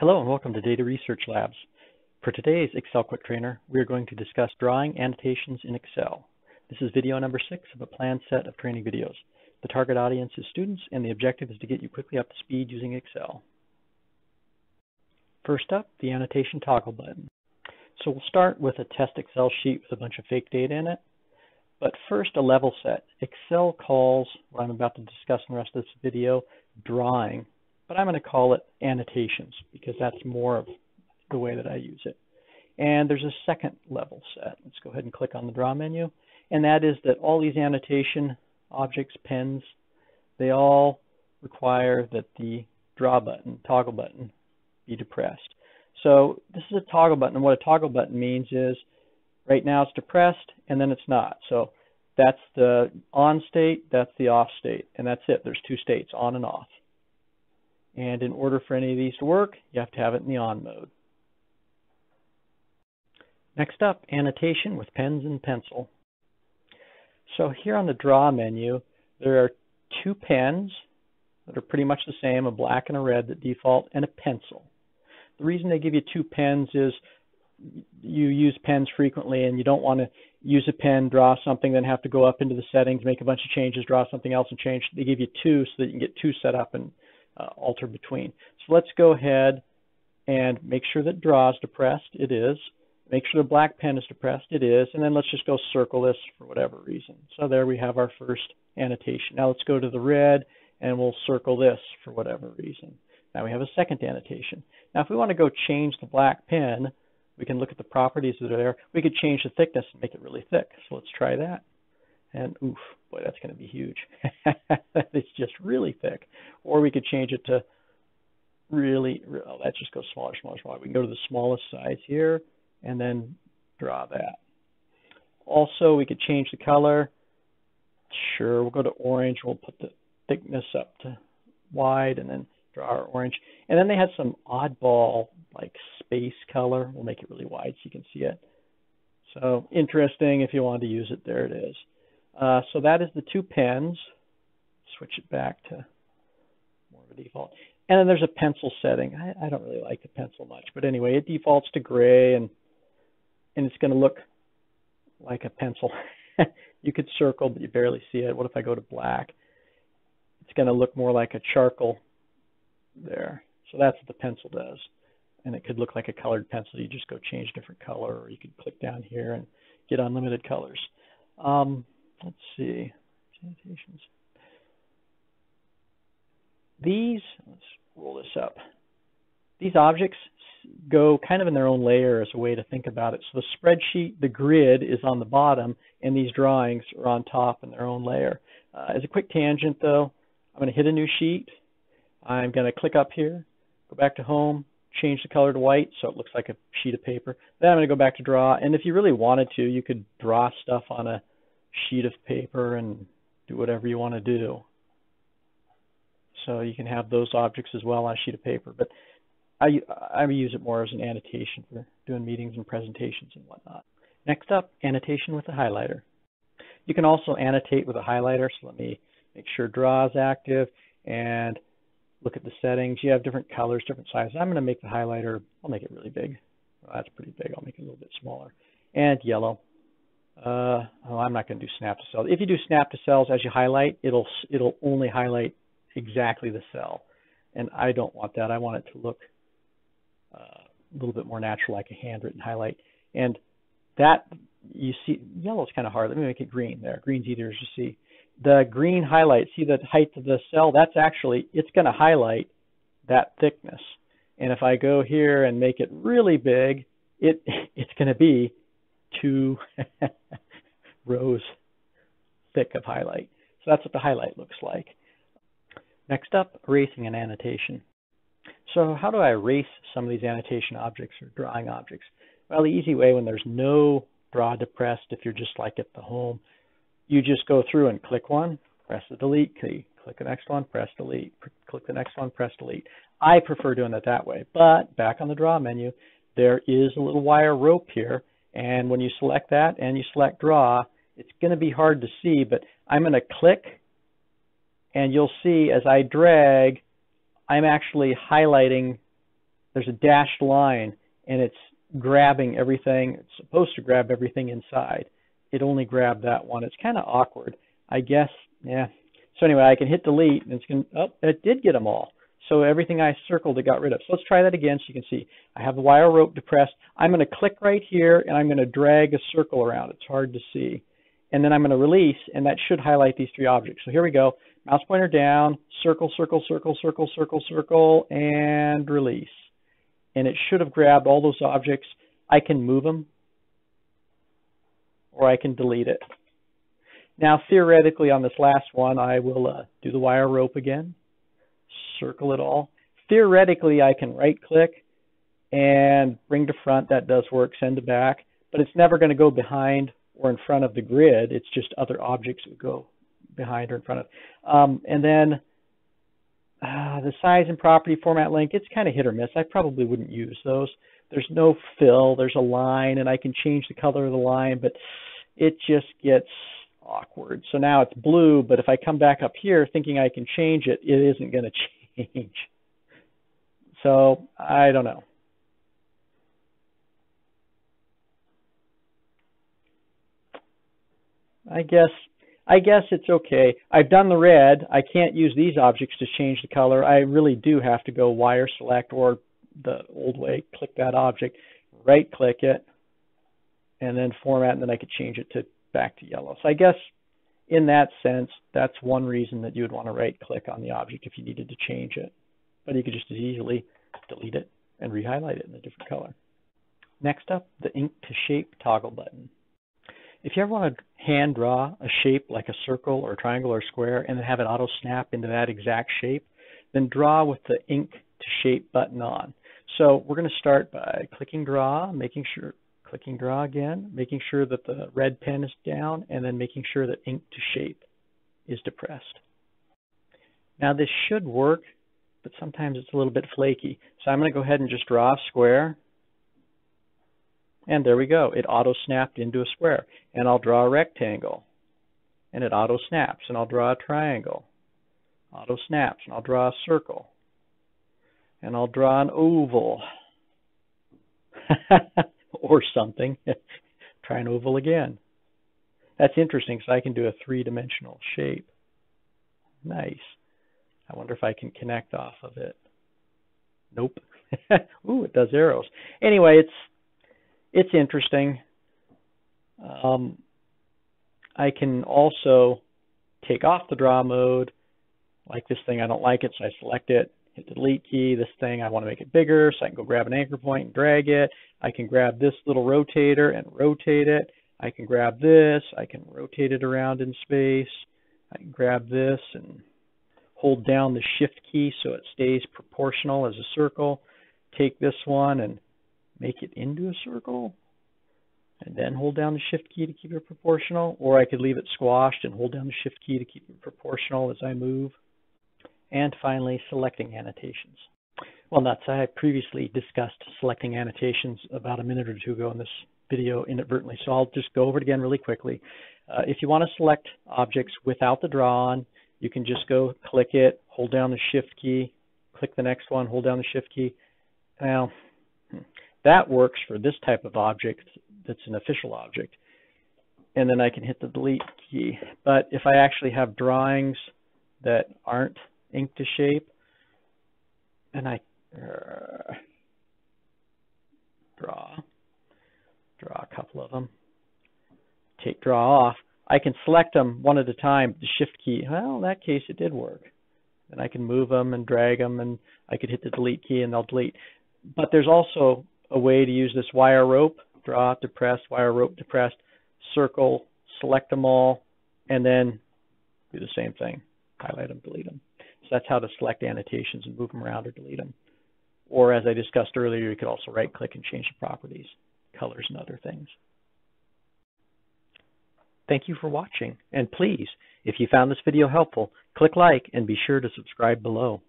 Hello and welcome to Data Research Labs. For today's Excel Quick Trainer, we are going to discuss drawing annotations in Excel. This is video number six of a planned set of training videos. The target audience is students and the objective is to get you quickly up to speed using Excel. First up, the annotation toggle button. So we'll start with a test Excel sheet with a bunch of fake data in it. But first, a level set. Excel calls what I'm about to discuss in the rest of this video drawing but I'm going to call it annotations because that's more of the way that I use it. And there's a second level set. Let's go ahead and click on the draw menu. And that is that all these annotation objects, pens, they all require that the draw button, toggle button, be depressed. So this is a toggle button, and what a toggle button means is right now it's depressed and then it's not. So that's the on state, that's the off state, and that's it. There's two states, on and off. And in order for any of these to work, you have to have it in the on mode. Next up, annotation with pens and pencil. So here on the draw menu, there are two pens that are pretty much the same, a black and a red that default, and a pencil. The reason they give you two pens is you use pens frequently and you don't want to use a pen, draw something, then have to go up into the settings, make a bunch of changes, draw something else and change. They give you two so that you can get two set up and uh, alter between. So let's go ahead and make sure that draw is depressed. It is. Make sure the black pen is depressed. It is. And then let's just go circle this for whatever reason. So there we have our first annotation. Now let's go to the red and we'll circle this for whatever reason. Now we have a second annotation. Now if we want to go change the black pen, we can look at the properties that are there. We could change the thickness and make it really thick. So let's try that. And oof, boy, that's going to be huge. it's just really thick. Or we could change it to really, oh, that just goes smaller, smaller, smaller. We can go to the smallest size here and then draw that. Also, we could change the color. Sure, we'll go to orange. We'll put the thickness up to wide and then draw our orange. And then they had some oddball like space color. We'll make it really wide so you can see it. So interesting if you want to use it, there it is. Uh, so that is the two pens. Switch it back to more of a default. And then there's a pencil setting. I, I don't really like the pencil much, but anyway, it defaults to gray, and and it's going to look like a pencil. you could circle, but you barely see it. What if I go to black? It's going to look more like a charcoal there. So that's what the pencil does. And it could look like a colored pencil. You just go change different color, or you could click down here and get unlimited colors. Um, let's see, annotations. These, let's roll this up. These objects go kind of in their own layer as a way to think about it. So the spreadsheet, the grid is on the bottom, and these drawings are on top in their own layer. Uh, as a quick tangent though, I'm going to hit a new sheet. I'm going to click up here, go back to home, change the color to white so it looks like a sheet of paper. Then I'm going to go back to draw, and if you really wanted to, you could draw stuff on a sheet of paper and do whatever you want to do. So you can have those objects as well on a sheet of paper. But I, I use it more as an annotation for doing meetings and presentations and whatnot. Next up, annotation with a highlighter. You can also annotate with a highlighter. So let me make sure draw is active and look at the settings. You have different colors, different sizes. I'm going to make the highlighter, I'll make it really big. Well, that's pretty big. I'll make it a little bit smaller. And yellow. Uh, I'm not going to do snap to cells. If you do snap to cells as you highlight, it'll it'll only highlight exactly the cell, and I don't want that. I want it to look uh, a little bit more natural, like a handwritten highlight. And that you see, yellow is kind of hard. Let me make it green. There, green's easier to see. The green highlight. See the height of the cell? That's actually it's going to highlight that thickness. And if I go here and make it really big, it it's going to be two rows thick of highlight. So that's what the highlight looks like. Next up, erasing an annotation. So how do I erase some of these annotation objects or drawing objects? Well, the easy way when there's no draw depressed, if you're just like at the home, you just go through and click one, press the delete key, click the next one, press delete, click the next one, press delete. I prefer doing it that way, but back on the draw menu, there is a little wire rope here and when you select that and you select draw, it's going to be hard to see, but I'm going to click and you'll see as I drag, I'm actually highlighting there's a dashed line and it's grabbing everything. It's supposed to grab everything inside. It only grabbed that one. It's kind of awkward. I guess, yeah. So anyway, I can hit delete and it's going to, oh, it did get them all. So everything I circled, it got rid of. So let's try that again so you can see. I have the wire rope depressed. I'm going to click right here and I'm going to drag a circle around. It's hard to see. And then I'm going to release and that should highlight these three objects. So here we go. Mouse pointer down, circle, circle, circle, circle, circle, circle, and release. And it should have grabbed all those objects. I can move them or I can delete it. Now theoretically on this last one I will uh, do the wire rope again circle it all. Theoretically, I can right click and bring to front. That does work, send to back, but it's never going to go behind or in front of the grid. It's just other objects that go behind or in front of. Um, and then uh, the size and property format link, it's kind of hit or miss. I probably wouldn't use those. There's no fill, there's a line, and I can change the color of the line, but it just gets awkward. So now it's blue, but if I come back up here thinking I can change it, it isn't going to change. So I don't know. I guess I guess it's okay. I've done the red. I can't use these objects to change the color. I really do have to go wire select or the old way, click that object, right click it, and then format, and then I could change it to back to yellow. So I guess in that sense, that's one reason that you would want to right click on the object if you needed to change it. But you could just as easily delete it and re-highlight it in a different color. Next up, the ink to shape toggle button. If you ever want to hand draw a shape like a circle or a triangle or a square and then have it auto snap into that exact shape, then draw with the ink to shape button on. So we're going to start by clicking draw, making sure clicking draw again, making sure that the red pen is down, and then making sure that ink to shape is depressed. Now this should work, but sometimes it's a little bit flaky. So I'm going to go ahead and just draw a square. And there we go. It auto-snapped into a square. And I'll draw a rectangle. And it auto-snaps. And I'll draw a triangle. Auto-snaps. And I'll draw a circle. And I'll draw an oval. or something. Try an oval again. That's interesting because I can do a three-dimensional shape. Nice. I wonder if I can connect off of it. Nope. Ooh, it does arrows. Anyway, it's it's interesting. Um, I can also take off the draw mode. Like this thing, I don't like it, so I select it hit delete key. This thing, I want to make it bigger, so I can go grab an anchor point and drag it. I can grab this little rotator and rotate it. I can grab this. I can rotate it around in space. I can grab this and hold down the shift key so it stays proportional as a circle. Take this one and make it into a circle and then hold down the shift key to keep it proportional or I could leave it squashed and hold down the shift key to keep it proportional as I move and finally selecting annotations. Well, nuts, I previously discussed selecting annotations about a minute or two ago in this video inadvertently, so I'll just go over it again really quickly. Uh, if you want to select objects without the draw on, you can just go click it, hold down the shift key, click the next one, hold down the shift key. Now, that works for this type of object that's an official object. And then I can hit the delete key. But if I actually have drawings that aren't ink to shape. And I uh, draw, draw a couple of them, take draw off. I can select them one at a time, the shift key. Well, in that case, it did work. And I can move them and drag them, and I could hit the delete key and they'll delete. But there's also a way to use this wire rope, draw, depress, wire rope, depressed, circle, select them all, and then do the same thing. Highlight them, delete them. So that's how to select annotations and move them around or delete them. Or as I discussed earlier, you could also right click and change the properties, colors and other things. Thank you for watching. And please, if you found this video helpful, click like and be sure to subscribe below.